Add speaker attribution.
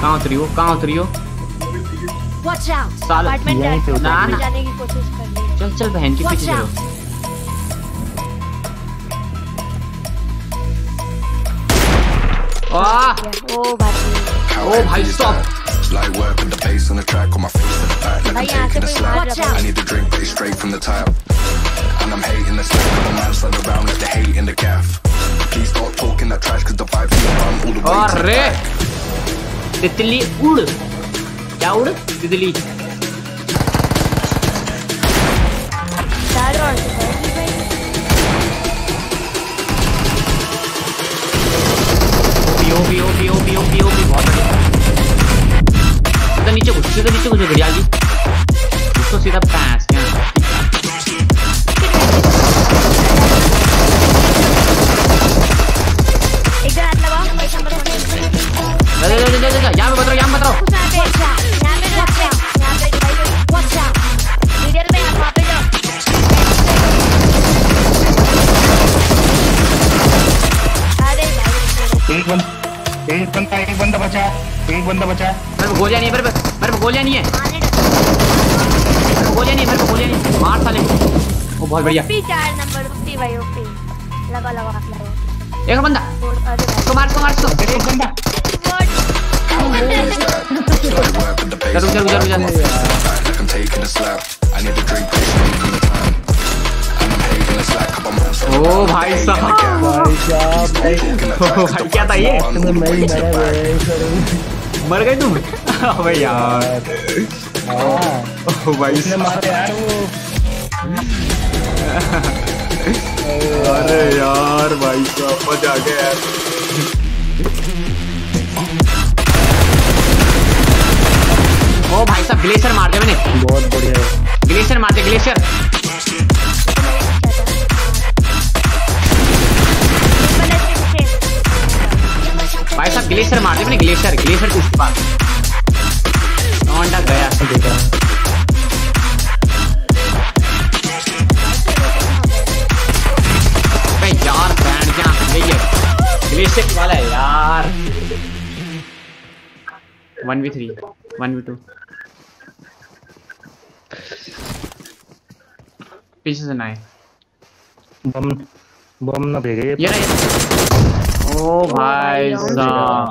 Speaker 1: कहाँ उतरी हो कहाँ उतरी हो
Speaker 2: Watch out!
Speaker 1: साला
Speaker 2: अपार्टमेंट
Speaker 3: यहीं पे उतर
Speaker 1: ना,
Speaker 2: में
Speaker 1: ना।
Speaker 2: जाने की कोशिश कर रही
Speaker 1: चल चल बहन के
Speaker 2: Watch
Speaker 1: पीछे
Speaker 2: out.
Speaker 1: चलो वाह
Speaker 2: है ओ भाई
Speaker 1: ओ भाई stop.
Speaker 4: Light work with the bass on the track, on my face to the back, like
Speaker 2: भाई
Speaker 4: I'm
Speaker 2: यहाँ से
Speaker 4: taking a
Speaker 2: कोई
Speaker 4: slap.
Speaker 2: मार Watch रहा
Speaker 4: I
Speaker 2: है
Speaker 4: need a drink, but it's straight from the tap. And I'm hating the slap, the man slung around like
Speaker 1: तितली उड़। क्या उड़? तितली
Speaker 2: चार और से करेंगे भाई
Speaker 1: पीओ पीओ पीओ पीओ पीओ पी बहुत नीचे घुस नीचे घुसो घड़ियाल जी। घुसो, सीधा पैंस
Speaker 2: भाई
Speaker 3: एक बंद एक बंदा बचा एक बंदा बचा
Speaker 1: मेरे को गोलियाँ नहीं है मेरे पे मेरे पे गोलियाँ नहीं है गोलियाँ नहीं है मेरे को गोलियाँ नहीं मार साले ओ बहुत बढ़िया
Speaker 2: ओपी चार नंबर ओपी भाई ओपी लगा लगा लगा
Speaker 1: एक बंदा कुमार कुमार तो
Speaker 3: एक बंदा
Speaker 4: चलो चलो चलो चलो
Speaker 1: ओ भाई
Speaker 3: भाई
Speaker 1: क्या था ये
Speaker 3: मर
Speaker 1: गए तुम? भाई
Speaker 3: यार। oh,
Speaker 1: अरे यार भाई साहब मज़ा आ गया यार। ओ भाई साहब ग्लेशियर मार दिया मैंने।
Speaker 3: बहुत बढ़िया।
Speaker 1: ग्लेशियर मार दिया ग्लेशियर। भाई साहब ग्लेशियर मार दिया मैंने ग्लेशियर ग्लेशियर के उस पार लौंडा गया। ग्लेशियर वाला है यार। One v three one v two पीछे से ना
Speaker 3: बम बम ना भेजे।
Speaker 1: ये ना ओ भाई
Speaker 2: भाई,
Speaker 1: साहब।